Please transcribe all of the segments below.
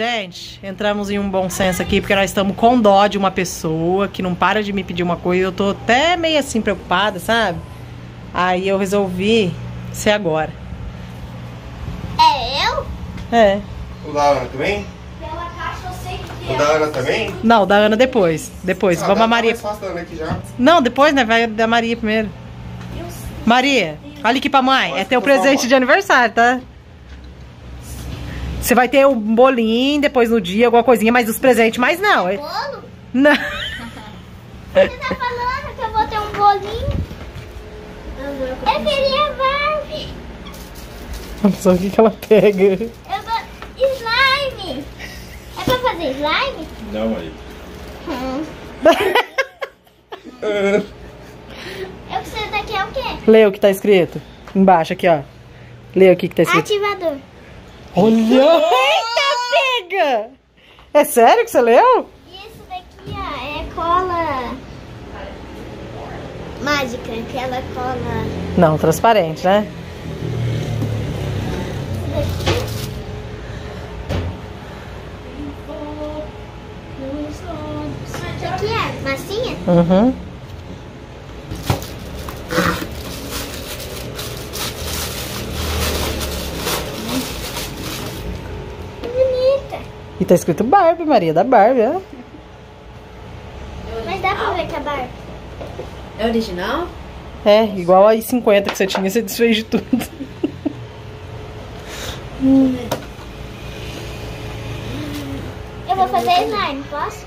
Gente, entramos em um bom senso aqui, porque nós estamos com dó de uma pessoa que não para de me pedir uma coisa. Eu tô até meio assim preocupada, sabe? Aí eu resolvi ser agora. É eu? É. O da Ana também? Pela caixa eu sei que O da Ana também? Não, da Ana depois. Depois. Ah, Vamos dá- a Maria. Tá mais fácil da Ana aqui já. Não, depois, né? Vai da Maria primeiro. Maria, olha aqui pra mãe. É teu presente de aniversário, tá? Você vai ter um bolinho depois no dia, alguma coisinha, mas os presentes mais não. É- Bolo? Não. Você tá falando que eu vou ter um bolinho? Eu queria Barbie. Olha só o que, que ela pega. Eu vou... Slime. É pra fazer slime? Não, aí. Hum. Eu sei daqui é o quê? Lê o que tá escrito. Embaixo, aqui, ó. Lê o que, que tá escrito. Ativador. Olha! Eita, pega! É sério que você leu? E isso daqui, ó, é cola mágica, aquela cola. Não, transparente, né? Isso aqui é massinha? Uhum. E tá escrito Barbie, Maria da Barbie, ó. Mas dá pra ver que é Barbie. É original? É, igual a I-50 que você tinha, você desfez de tudo. Eu vou fazer slime, posso?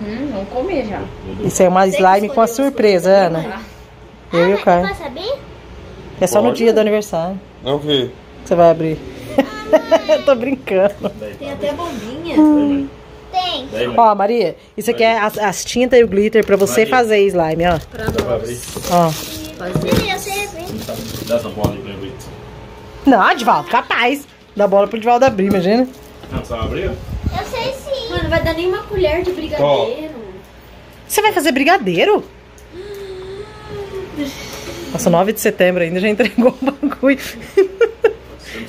Hum, vamos comer já. Isso é uma slime com a surpresa, Ana. Eu e o Caio. Posso abrir? É só no Pode. dia do aniversário Não vi. que você vai abrir. Tô brincando. Tem até bombinha. Tem. Daí, mãe. Ó, Maria, isso aqui é as, as tintas e o glitter pra você Maria. fazer slime, ó. Pra abrir. nós. Ó. Fazer. Sim, eu sei abrir. Dá essa bola aí pra mim. Não, Advaldo, capaz. Dá bola pro Advaldo abrir, imagina. Não, você vai abrir? Eu sei sim. Mano, não vai dar nem uma colher de brigadeiro. Você vai fazer brigadeiro? Nossa, 9 de setembro ainda já entregou o bagulho.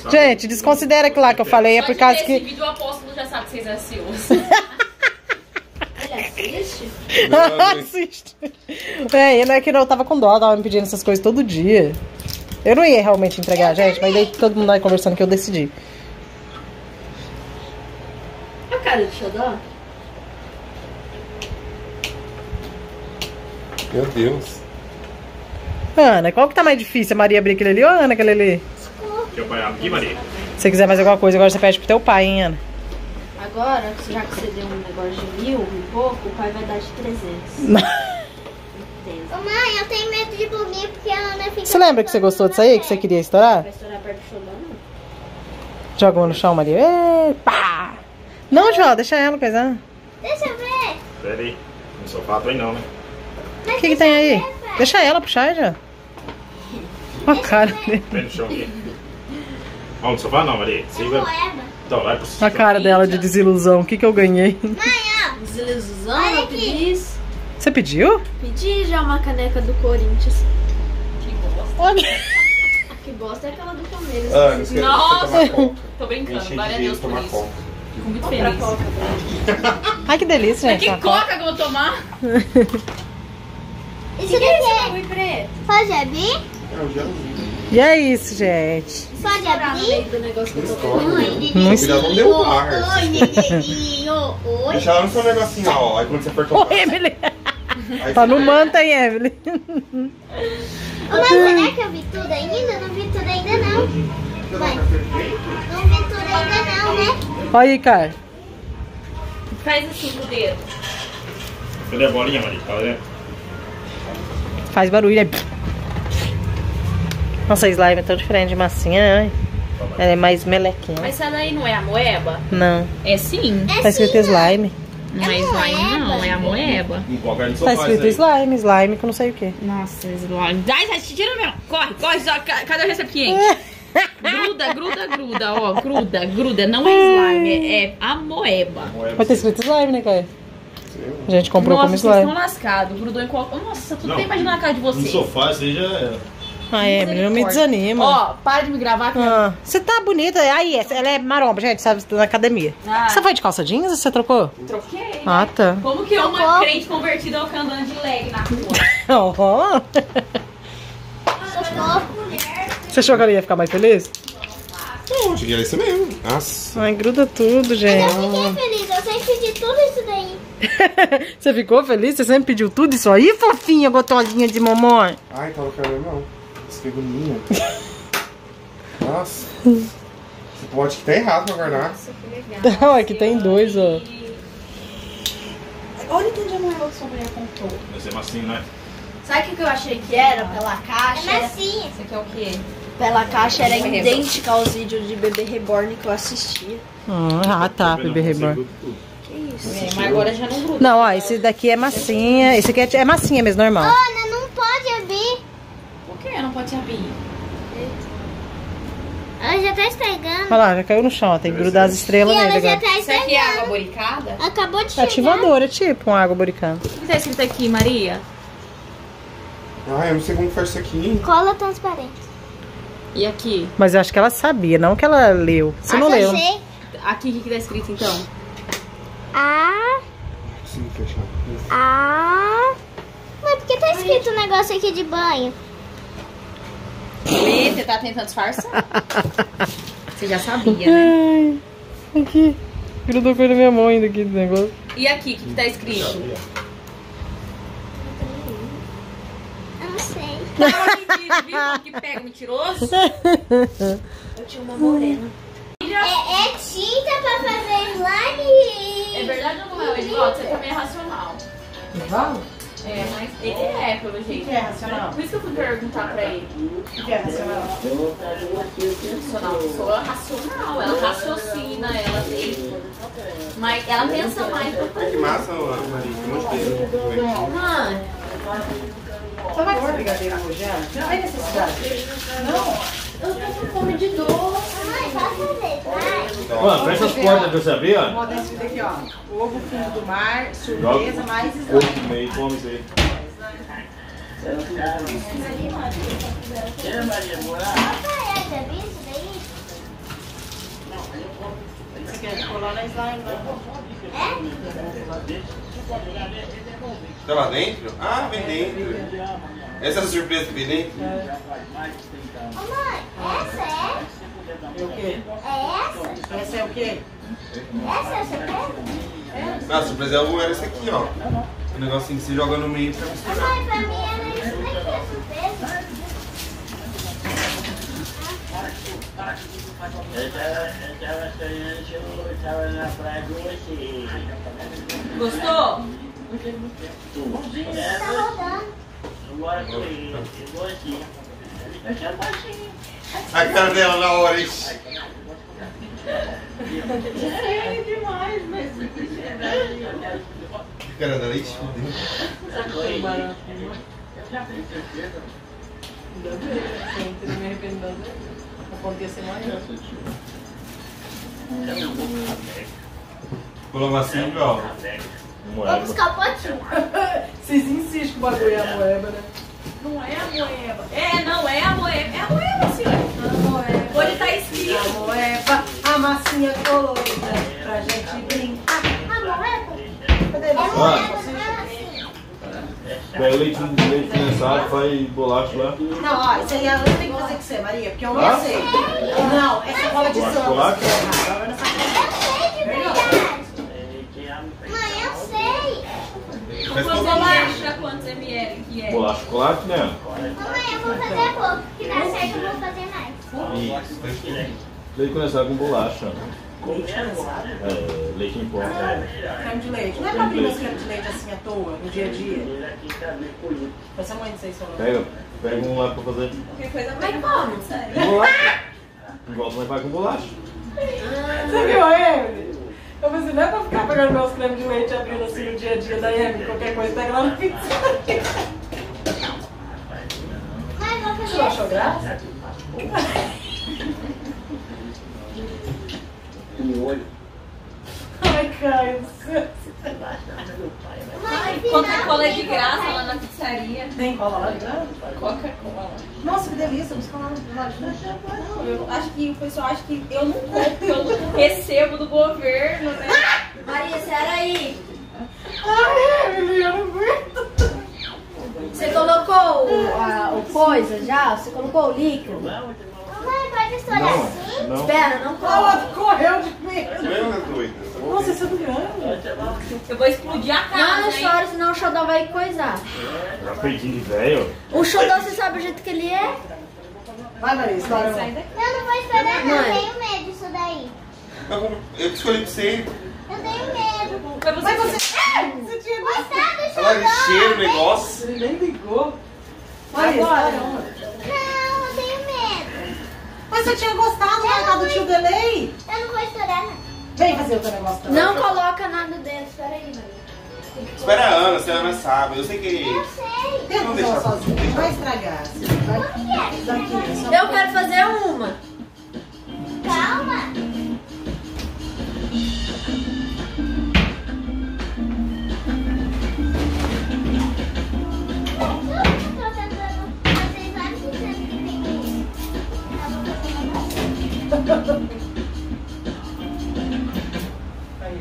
Não sabe? Gente, desconsidera aquilo lá que eu falei, é por causa Esse que. vídeo o apóstolo já sabe que vocês ansiosos. Olha, assiste. Assiste. É, e não é que eu tava com dó, tava me pedindo essas coisas todo dia. Eu não ia realmente entregar, gente, mas daí todo mundo aí conversando que eu decidi. A cara de xodó? Meu Deus. Ana, qual que tá mais difícil? A Maria abrir aquele ali ou a Ana aquele ali? Se você quiser mais alguma coisa, agora você pede pro teu pai, hein, Ana? Agora, já que você deu um negócio de mil e pouco, o pai vai dar de 300. Entendo. Ô, mãe, eu tenho medo de dormir porque a Ana fica... Você lembra que você gostou disso aí, que você queria estourar? Vai estourar perto do xodó, não? Joga uma no chão, Maria. Pá! Não, João, deixa ela coisar. Deixa eu ver. Pera aí. No sofá tô aí não, né? O que, que tem aí? Deixa ela puxar já. Olha a cara dele. Vem no chão aqui. Vamos no sofá não, Maria. Você vai... Então, vai pro A cara dela de desilusão. O que, que eu ganhei? Mãe, ó. Desilusão, Olha eu aqui. pedi isso. Você pediu? Pedi já uma caneca do Corinthians. Que bosta. Olha. A que bosta é aquela do Palmeiras. Você você Nossa. Tô brincando, glória a de Deus por tomar isso. conta. Fico muito feliz. coca. Ai, que delícia, É gente. que uma coca que eu vou tomar? Isso daqui é... Bagulho preto. Pode abrir? É, eu já vi. E é isso, gente. Estourar no abrir? tô Estoura. Não não. Oi. Deixa ela no seu negocinho, ó. Aí quando você Ô, tomar. Emily. Tá no manta, hein, Evelyn? Ô, mas será que eu vi tudo ainda? Não vi tudo ainda, não. Mãe, não vi tudo ainda, não, né? Olha aí, cara. Faz assim com o dedo. Cadê a bolinha, Maria? Tá vendo? Faz barulho. né? Nossa, a slime é tão diferente de massinha, né? Ela é mais melequinha. Mas essa daí não é a moeba? Não. É sim. É Tá escrito sim, mãe. slime. Não é slime, não. É a moeba. Em qualquer no Tá sofá escrito aí. slime, slime com não sei o que. Nossa, slime. Ai, ai, tira meu. Corre, corre. Só, ca- cadê o recipiente? gruda, gruda, gruda. Ó, gruda, gruda. Não é slime, é, é a moeba. Moeba. Mas tá escrito slime, né, Caio? A gente comprou Nossa, como vocês estão slime. lascados. Grudou em qualquer... Nossa, tu Não. tem imaginado a cara de No vocês. sofá isso aí já é. Ah, é, não me desanima. Ó, para de me gravar. que Ah, Você tá bonita. Aí, ela é maromba, gente, sabe? Na academia. Ah. Você foi de calça jeans ou você trocou? eu troquei. Ah, tá. Como que uma crente convertida eu fico andando de leg na rua? Oh. Você achou que ela ia ficar mais feliz? Não, achei que era isso mesmo. Nossa. Ai, gruda tudo, gente. Eu fiquei feliz, eu sempre pedi tudo isso daí. Você ficou feliz? Você sempre pediu tudo isso aí, fofinha, gotolinha de mamãe? Ai, tava querendo não. Isso que é agonia. Nossa. Você pode que tá errado pra guardar. Não, aqui tem dois, ó. Olha o tanto de amarelo que sua mulher contou. Vai ser massinho, né? Sabe o que que eu achei que era pela É caixa? Era- massinha. Esse aqui é o quê? Pela caixa era Bebê idêntica aos vídeos de bebê reborn que eu assistia. Ah, tá, bebê reborn. Que isso? É, mas agora já não gruda. Não, ó, esse daqui é massinha. Esse aqui é, é massinha mesmo, normal. Ana, não pode abrir. Por que não pode abrir? Ela já tá estragando. Olha lá, já caiu no chão, ó, tem que grudar as E estrelas ela nele já agora. tá Isso aqui é água boricada? Acabou de chegar. Ativador, é tipo uma água boricana. O que tá escrito aqui, Maria? Ai, eu não sei como faz isso aqui. Cola transparente. E aqui? Mas eu acho que ela sabia, não que ela leu. Você não Ah, leu. sei. Aqui, o que, que tá escrito então? A, Consegui fechar. a... Mas por que tá escrito um negócio aqui de banho? Lê, você tá tentando disfarçar? Você já sabia, né? Ai, aqui. Grudou coisa na minha mão ainda aqui do negócio. E aqui, o que, que tá escrito? Eu não sei. Tava mentindo, viu? Que pega mentiroso? Eu tinha uma morena. É, é tinta pra fazer slime. É verdade ou não é? Você também é racional. É, mas ele é, pelo jeito. que é racional? Por isso que eu fui perguntar pra ele. O que é racional? Racional, pessoa racional, ela raciocina, ela tem. Mas ela pensa mais pra Ai, que massa, Maria. Um monte de coisa. Mano, Você vai comer brigadeiro hoje? Não tem necessidade. eu tô com fome de doce. Mãe, posso fazer, Mano, fecha as portas pra você abrir, ó. Moda esse daqui, ó. Ovo fundo do mar, surpresa, mais slime. ovo no meio, come isso aí. Papai, já viu isso daí? Você quer colar na slime, né? Tá lá dentro? Ah, vem dentro. Essa é a surpresa que vem dentro? Ô, mãe, essa é? É o quê? É essa? É o quê? Essa é a surpresa? Ah, a surpresa é o- era esse aqui, ó. O negocinho que você joga no meio pra misturar. Mãe, pra mim era isso daqui, a surpresa. Gostou? Tá rodando. A cara dela na hora, hein? Que cara dela, ixi, fudeu. Sempre me arrependendo. Acontecer mais. Colou assim, igual. Vou buscar o potinho. Vocês insistem que o bagulho é a moeba, né? Não é a moeba. É, não é a moeba. É a moeba, senhor. Onde tá escrito? A moeba, massinha colorida, pra gente brincar. A moeba? Cadê É você? moeba, não é assim. Pega leite, leite condensado, faz bolacha lá. Não, ó, isso aí eu tenho que fazer com você, Maria, porque eu não sei. Não, essa rola de Bolacha, samba. bolacha? Não. Eu sei de verdade. Mãe, eu sei. Uma bolacha, quantos ml que é? Bolacha chocolate, né? Mamãe, eu vou fazer pouco. Se dá certo, eu vou fazer mais. Isso. Leite condensado com bolacha. É, leite em pó. Creme de leite. Não é pra abrir meus creme de leite assim à toa, no dia a dia. Essa mãe de vocês falou. Pega, pega um lá pra fazer Qualquer coisa vai como, sério? bolacha. Igual você vai com bolacha. Você viu a Emily? Eu falei assim, não é pra ficar pegando meus cremes de leite e abrindo assim no dia a dia da Emily. Qualquer coisa pega lá no pizza. Mãe, vou Você achou graça? Ai, Caio do céu. Mãe, Qualquer final, cola é de graça lá na pizzaria. Tem cola lá de dentro? Coca-Cola. Nossa, que delícia. Busca lá do lado de. Não, eu acho que o pessoal acha que eu não compro, eu não recebo do governo, né? Maria, sério aí. Ai, eu não aguento. Você colocou o, a- o coisa já? Você colocou o líquido? Mamãe, pode estourar assim? Não. Espera, não Ela correu de doida? Nossa, isso é grande. Eu vou explodir a Não, casa, não chora, senão o xodó vai coisar. Já perdi de velho. O xodó, você sabe o jeito que ele é? Vai. Sai daqui. Eu não vou estourar, não. Eu tenho medo disso daí. Eu, escolhi pra você. Eu tenho medo. Foi você Mas você... Ah, você tinha gostado. Ela cheira o negócio. Ele nem ligou. Maria, Agora. Não, medo. Mas você tinha gostado lá tá do tio Delay? Eu não vou estourar, não. Vem fazer o teu negócio também. Não coloca nada dentro. Espera aí, Maria. Espera a Ana, se a Ana sabe. Eu sei que. Eu sei. Tenta Não deixa- ela sozinha. Não vai estragar. Vai daqui. é só- Eu quero fazer uma. Calma. Aí,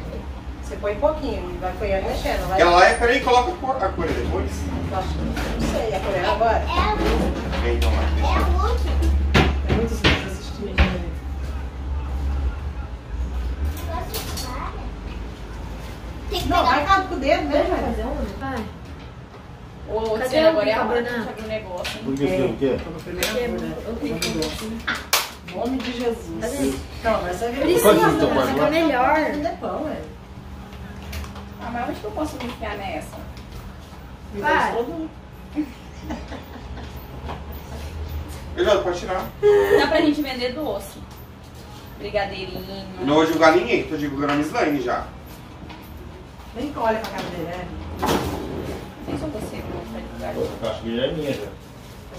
Você põe pouquinho e vai apanhando e mexendo. Vai... Lá é. Peraí, coloca a cor, a cor depois. Não sei, a colher agora. É a última. Vem, então, É a última. Assistindo. né? Eu assustada. Tem que Não, vai com o dedo mesmo. vai. Fazer uma? Vai. Ô, Cadê você agora é a o hora de abrir o negócio, hein? Por que o quê? Foi no primeiro, né? Em nome de Jesus. Cadê? Não, mas você vê. Precisa, Quantos estão vai guardando? ficar melhor. Ainda é pão, é. Ah, mas onde que eu posso me enfiar nessa? Me Vai. Eu pode tirar. Dá pra gente vender doce. Brigadeirinho. Não vou divulgar ninguém, tô divulgando a Miss Lane já. Nem que olha pra cara dele, né? Não sei se você que não vai divulgar. Eu acho que já é minha já.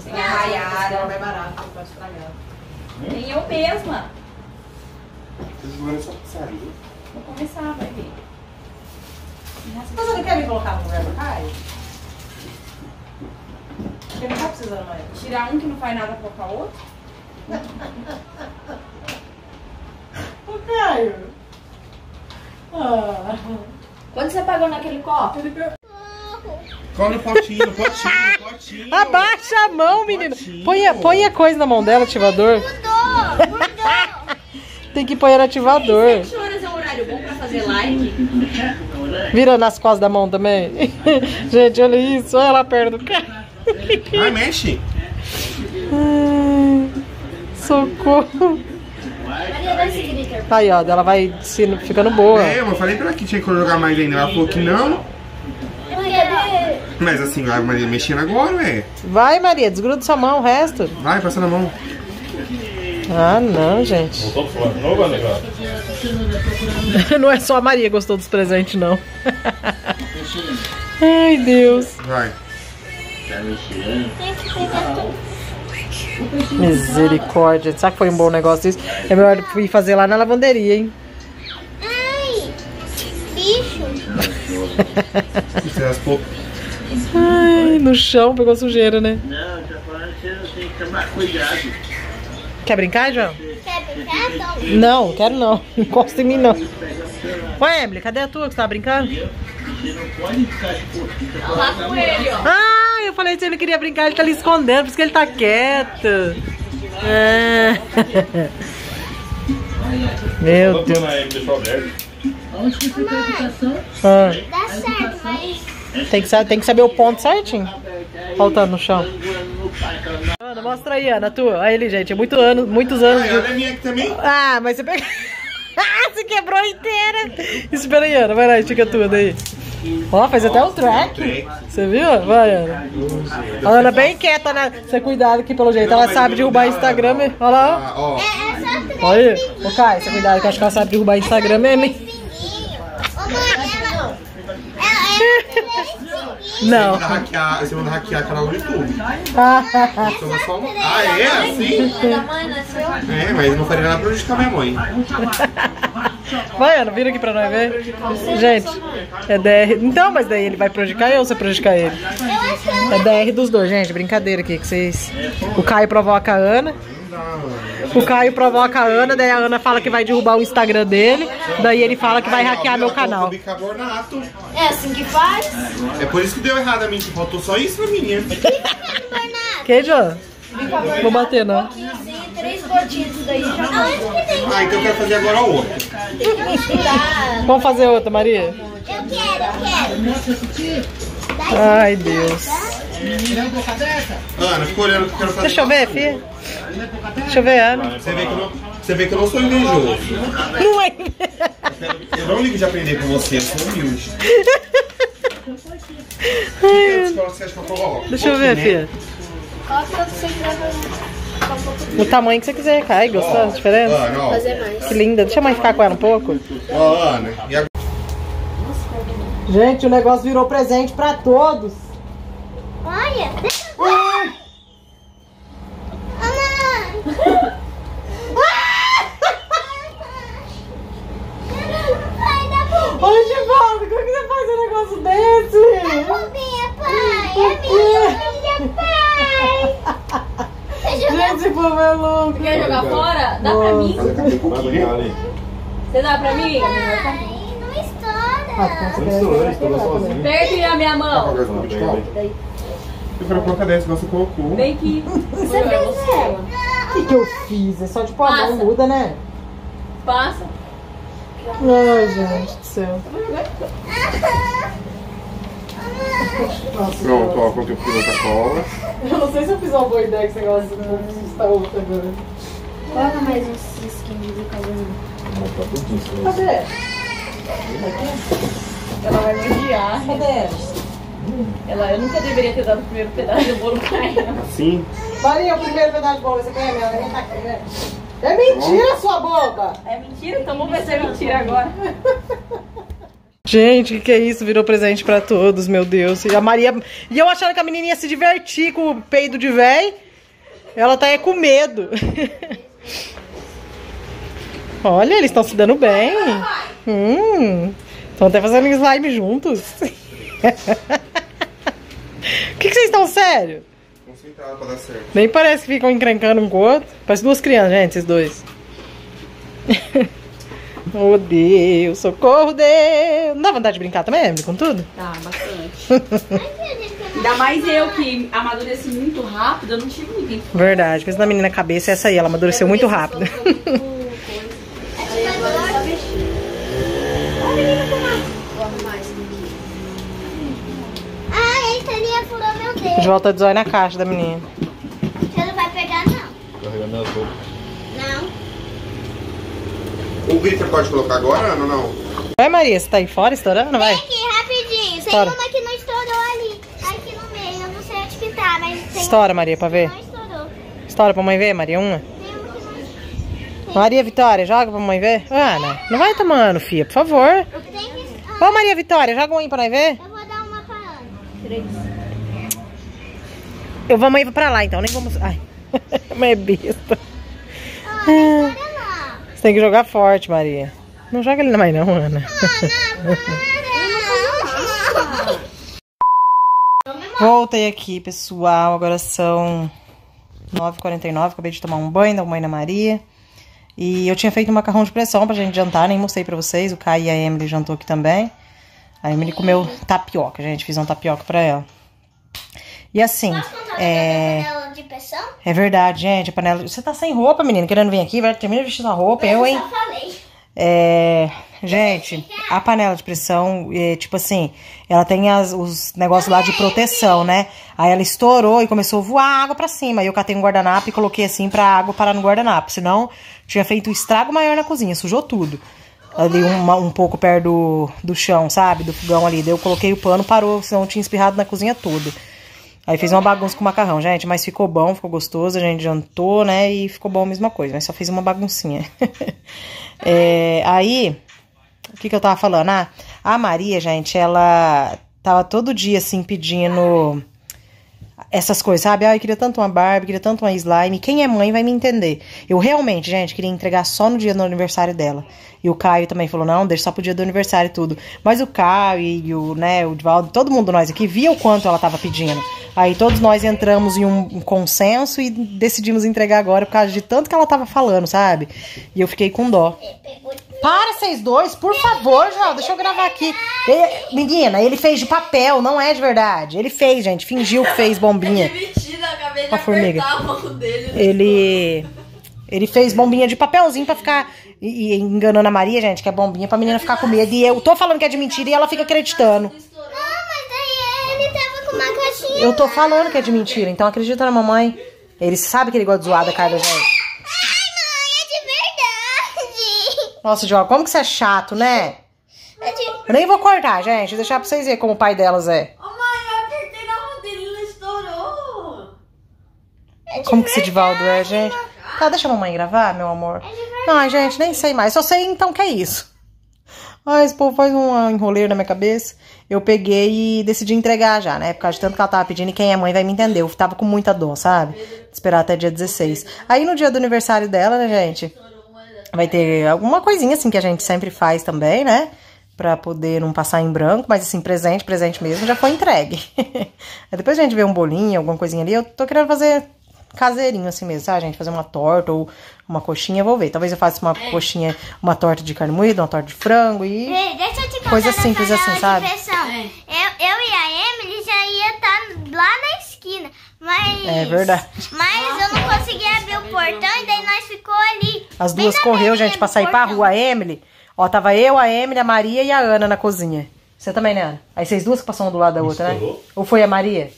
Tem a Rayara. É mais barato, não pode estragar. Tem eu mesma. Divulgando essa pizzaria. Vou começar, vai ver. Mas você não quer me colocar no lugar do Caio? Porque não tá precisando mais. Tirar um que não faz nada pra colocar outro. Ô, Caio! Ah. Quanto você pagou naquele copo? Cola no potinho, no potinho, no potinho. Abaixa a mão, menino. Potinho. Põe, a- põe a coisa na mão dela, ativador. Tem que pôr ativador. 7 horas é um horário bom pra fazer live. Vira nas costas da mão também. Gente, olha isso. Olha lá perto do Caio. Ai, mexe. Ai, Socorro. Glitter. Aí, ó, ela vai se- ficando boa. É, eu falei pra ela que tinha que jogar mais ainda. Ela falou que não. Mãe, cadê? Mas assim, vai Maria, mexendo agora, ué. Vai, Maria, desgruda sua mão, o resto. Vai, passa na mão. Ah, não, gente. Voltou pro fora de novo, negócio? Não é só a Maria que gostou dos presentes, não. Ai, Deus. Vai. Misericórdia. Sabe que foi um bom negócio isso? É melhor ir fazer lá na lavanderia, hein? Ai, bicho. Ai, no chão pegou sujeira, né? Não, tá falando que você tem que tomar cuidado. Quer brincar, João? Quer brincar, Tom? Não, quero não. Não encosta em mim, não. Ué, Emily, cadê a tua que você tava brincando? Não. Ah, eu falei que ele queria brincar, ele tá ali escondendo, por isso que ele tá quieto. Ah. Meu Deus. Onde que você tem educação? Ah, Dá certo, mas tem, que, sa- tem que saber o ponto certinho. Faltando no chão. Ana, mostra aí, Ana, a tua. Aí ele, gente, é muito ano, muitos anos. Ai, olha a minha aqui também. Ah, mas você pegou. Ah, você quebrou inteira. Espera aí, Ana, vai lá, estica tudo aí. Ó, faz até um track. Você viu? Vai, Ana. A Ana bem quieta, né? Você cuidado que pelo jeito ela sabe derrubar Instagram. Olha lá, Ah, ó. é, é só três ó. Olha aí. Ô, Caio, você cuidado que eu acho que ela sabe derrubar Instagram mesmo, hein? fininhos. Ô, mãe, ela... Ela é três fininhos. Não. Você manda hackear, você manda hackear canal do YouTube. Ah, Só só um- Ah, é? Assim? É, mas não faria nada pra prejudicar minha mãe. Vai, Ana, vira aqui pra nós ver. Gente, é DR. Então, mas daí ele vai prejudicar eu ou você prejudicar ele? É DR dos dois, gente. Brincadeira aqui que vocês. O Caio provoca a Ana. O Caio provoca a Ana, daí a Ana fala que vai derrubar o Instagram dele. Daí ele fala que vai hackear meu canal. Bicarbonato. É assim que faz? É por isso que deu errado a mim, que faltou só isso na minha. Que, John? Vou bater, não. 15 três gotinhas isso daí já Aonde que tem Ah, então eu quero fazer agora outro. Vamos fazer outra, Maria? Eu quero, eu quero. Ai, Deus. Ana, fica olhando que eu quero fazer. Deixa eu ver, filha. Deixa eu ver, Ana. Você vê que eu não, você vê que eu não sou invejoso. Não é. Eu não ligo de aprender com você, eu sou humilde. Coloco? Deixa eu ver, filha. O tamanho que você quiser, cai. Gostou da diferença? Ana, ó. fazer mais? Que linda. Deixa a mãe ficar com ela um pouco. Ó, Ana. E agora? Gente, o negócio virou presente pra todos. Olha, deixa eu bombinha. Ô, Givaldo, como que você faz um negócio desse? Bombinha, pai. É minha pai. Eu ver. Gente, esse povo é louco. Quer jogar fora? Dá pra mim? Você dá pra mim? Pai, estoura. Perde a minha mão. Eu quero colocar dessa, você colocou. Vem aqui. Você fizer. O que, que eu fiz? É só tipo a mão muda, né? Passa. Ai, gente do céu. Nossa, Pronto, ó, coloquei o fio da cola. Eu não sei se eu fiz uma boa ideia com esse negócio povo assustar outro agora. Coloca mais uns cisquinhos de cabelo. Cadê? Ela vai me odiar. Cadê? Ela, eu nunca deveria ter dado o primeiro pedaço do bolo pra ela. Assim? Maria, o primeiro pedaço de bola, você quer? Minha nem tá aqui, né? É mentira, sua boca! É mentira? Então vamos ver se é mentira agora. Gente, o que, que é isso? Virou presente pra todos, meu Deus. E a Maria. E eu achando que a menininha ia se divertir com o peido de véi. Ela tá é com medo. Olha, eles estão se dando bem. Hum. Estão até fazendo slime juntos. O que, que vocês estão sério? Concentrado pra dar certo. Nem parece que ficam encrencando um com o outro. Parece duas crianças, gente, esses dois. oh, Deus, socorro, Deus. Não dá vontade de brincar também, Emily, com tudo? Tá, bastante. Ainda mais eu que amadureci muito rápido, eu não tive ninguém. Verdade, pensa na menina cabeça, essa aí, ela amadureceu muito rápido. Ah, esse ali ia furar meu De dedo. volta de zóio na caixa da menina. Você não vai pegar, não. Não. O glitter pode colocar agora, Ana, ou não? Vai, Maria, você tá aí fora estourando? Vai. Vem aqui, rapidinho. Tem uma que não estourou ali. Aqui no meio. Eu não sei onde que tá, mas tem Estoura, Maria, pra ver. não estourou. Estoura pra mãe ver, Maria, uma. Tem uma que não Maria Vitória, joga pra mãe ver. Ana, não vai tomando, filha, por favor. Ô, Maria Vitória, joga uma aí pra nós ver. eu vou dar uma pra Ana. Eu vou mãe pra lá, então, nem vamos... Ai, mãe é besta. Ah. Você tem que jogar forte, Maria. Não joga ele na mãe, não, Ana. Voltei aqui, pessoal. Agora são 9h49. Acabei de tomar um banho da mãe da Maria. E eu tinha feito um macarrão de pressão pra gente jantar, nem mostrei pra vocês. O Kai e a Emily jantou aqui também. A Emily comeu tapioca, gente. Fiz um tapioca pra ela. E assim, é... Panela de pressão? é verdade, gente. A panela. Você tá sem roupa, menino? Querendo vir aqui? Vai terminar de vestir sua roupa, eu, hein? Só falei. É, gente, a panela de pressão, é, tipo assim, ela tem as- os negócios lá de proteção, né? Aí ela estourou e começou a voar água pra cima. Aí eu catei um guardanapo e coloquei assim pra água parar no guardanapo. Senão, tinha feito um estrago maior na cozinha, sujou tudo. Ali uma- um pouco perto do, do chão, sabe? Do fogão ali. Daí eu coloquei o pano, parou, senão tinha espirrado na cozinha toda. Aí fez uma bagunça com o macarrão, gente, mas ficou bom, ficou gostoso, a gente jantou, né? E ficou bom a mesma coisa, mas só fiz uma baguncinha. É, aí, o que que eu tava falando? Ah, a Maria, gente, ela tava todo dia assim pedindo essas coisas, sabe? Ah, eu queria tanto uma Barbie, queria tanto uma slime. Quem é mãe vai me entender. Eu realmente, gente, queria entregar só no dia do aniversário dela. E o Caio também falou, não, deixa só pro dia do aniversário e tudo. Mas o Caio e o, né, o Divaldo, todo mundo nós aqui via o quanto ela tava pedindo. Aí todos nós entramos em um, consenso e decidimos entregar agora por causa de tanto que ela tava falando, sabe? E eu fiquei com dó. Para, vocês dois, por favor, João, deixa eu gravar aqui. Ele- menina, ele fez de papel, não é de verdade. Ele fez, gente, fingiu que fez bombinha. Mentira, eu acabei de a formiga. apertar a mão dele. Ele ele fez bombinha de papelzinho pra ficar e, e enganando a Maria, gente, que é bombinha pra menina ficar com medo. E eu tô falando que é de mentira e ela fica acreditando. Não, mas daí ele tava com uma caixinha. Eu tô falando que é de mentira, então acredita na mamãe. Ele sabe que ele gosta de zoar da cara da gente. Ai, mãe, é de verdade. Nossa, João, como que você é chato, né? É. Eu nem vou cortar, gente. Vou deixar pra vocês verem como o pai delas é. Ô mãe, eu apertei na mão dele, ele estourou. Como que esse Divaldo é, gente? Tá, deixa a mamãe gravar, meu amor. Ai, gente, nem sei mais. Só sei então que é isso. Ai, esse povo faz um enroleiro na minha cabeça. Eu peguei e decidi entregar já, né? Por causa de tanto que ela tava pedindo e quem é mãe vai me entender. Eu tava com muita dor, sabe? Esperar até dia 16. Aí no dia do aniversário dela, né, gente? Vai ter alguma coisinha assim que a gente sempre faz também, né? Pra poder não passar em branco, mas assim, presente, presente mesmo, já foi entregue. Aí depois a gente vê um bolinho, alguma coisinha ali. Eu tô querendo fazer caseirinho assim mesmo, sabe, gente? Fazer uma torta ou uma coxinha, vou ver. Talvez eu faça uma coxinha, uma torta de carne moída, uma torta de frango e. Ei, Deixa eu te contar Coisa simples assim, sabe? pressão. Eu, eu e a Emily já ia estar lá na esquina. Mas. É verdade. Mas eu não consegui abrir o portão e daí nós ficou ali. As duas correu, gente, pra sair pra portão. rua. A Emily, ó, tava eu, a Emily, a Maria e a Ana na cozinha. Você também, né, Ana? Aí vocês duas que passaram um do lado da outra, né? Ou foi a Maria?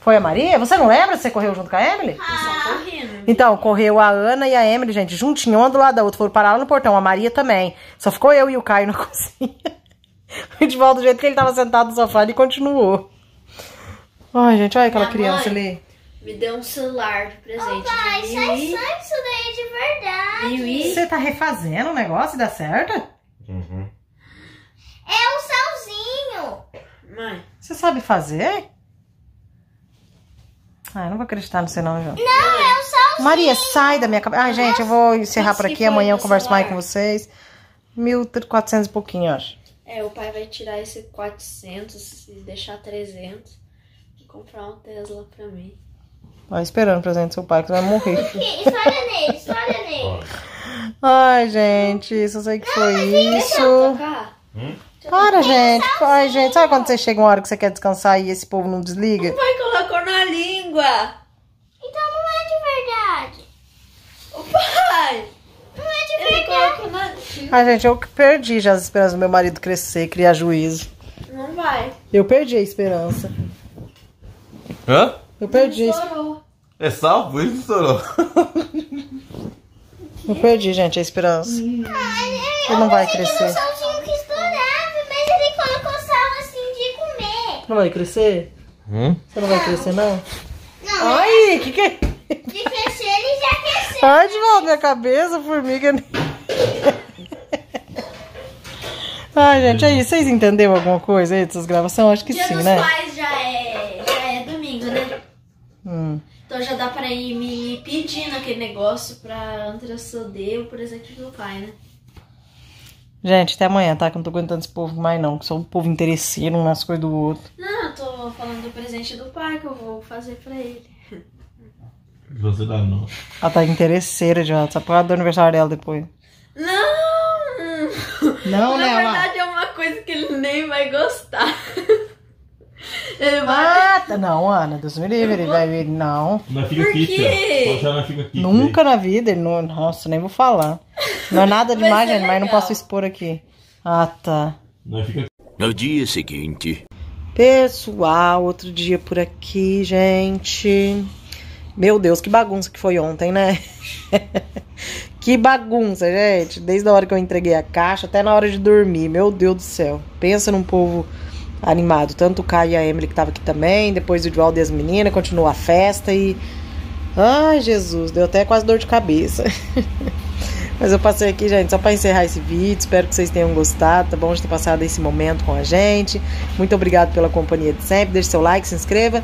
Foi a Maria? Você não lembra se você correu junto com a Emily? Só correndo. Então, correu a Ana e a Emily, gente, juntinho, uma do lado da outra. Foram parar lá no portão. A Maria também. Só ficou eu e o Caio na cozinha. O Edivaldo, do jeito que ele tava sentado no sofá, ele continuou. Ai, gente, olha aquela Minha criança mãe. ali. Me deu um celular de presente. Pai, de sai mil e- só isso daí de verdade. mil e- Você tá refazendo o negócio e dá certo? Uhum. É o salzinho. Mãe, Você sabe fazer? Ah, eu não vou acreditar no você não, João. Não, é o salzinho. Maria, sai da minha cabeça. Ai, gente, eu vou encerrar por aqui. Amanhã eu converso mais com celular? vocês. 1.400 e pouquinho, eu acho. é, o pai vai tirar esse 400 e deixar 300 e comprar um Tesla pra mim. Vai esperando o presente do seu pai, que você vai morrer. História nele, história nele. Ai, gente, só sei que foi isso. Tocar? Para, gente. Ai, gente, sabe quando você chega uma hora que você quer descansar e esse povo não desliga? O pai colocou na língua. Então não é de verdade. O pai! Não é de Ele colocou na... Ai, gente, eu perdi já as esperanças do meu marido crescer, criar juízo. Não vai. Eu perdi a esperança. Hã? Eu perdi. Estourou. É sal? Por isso estourou. Eu perdi, gente, a esperança. Ele não vai crescer. um salzinho que estourava, mas ele colocou sal assim de comer. Não vai crescer? Hum? Você não vai crescer, não? Não, Ai, que que é? de crescer ele já cresceu. Ai, de volta minha cabeça, formiga. Ai, gente, aí, vocês entenderam alguma coisa aí dessas gravações? Acho que Dia sim, dos né? pais já é, já é domingo, né? Hum. Então já dá pra ir me pedindo aquele negócio pra anteceder o presente do pai, né? Gente, até amanhã, tá? Que eu não tô aguentando esse povo mais, não. Que sou um povo interesseiro um nas coisas do outro. Não, eu tô falando do presente do pai que eu vou fazer pra ele. Você dá não. Ela tá interesseira já. Só por causa do aniversário dela depois. Não! Não, Na né, Ana? verdade é uma coisa que ele nem vai gostar. Vai. Ah, tá. Não, Ana, Deus me livre. Ele vai vir. Não. Nós fica Por aqui, quê? nós fica aqui. Nunca na vida. Ele não... Nossa, nem vou falar. Não é nada demais, gente, mas não posso expor aqui. Ah, tá. Nós fica No dia seguinte. Pessoal, outro dia por aqui, gente. Meu Deus, que bagunça que foi ontem, né? que bagunça, gente. Desde a hora que eu entreguei a caixa até na hora de dormir. Meu Deus do céu. Pensa num povo animado. Tanto o Caio e a Emily que tava aqui também. Depois o João e as meninas. Continuou a festa e. Ai, Jesus, deu até quase dor de cabeça. Mas eu passei aqui, gente, só para encerrar esse vídeo. Espero que vocês tenham gostado, tá bom? De ter passado esse momento com a gente. Muito obrigado pela companhia de sempre. Deixe seu like, se inscreva.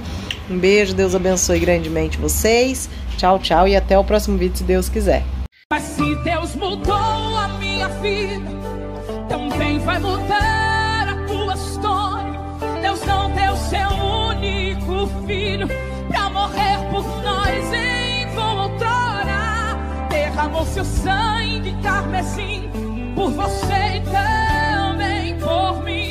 Um beijo, Deus abençoe grandemente vocês. Tchau, tchau e até o próximo vídeo, se Deus quiser. Mas se Deus mudou a minha vida, também vai mudar. Não deu seu único filho para morrer por nós em outrora. Derramou seu sangue carmesim por você também por mim.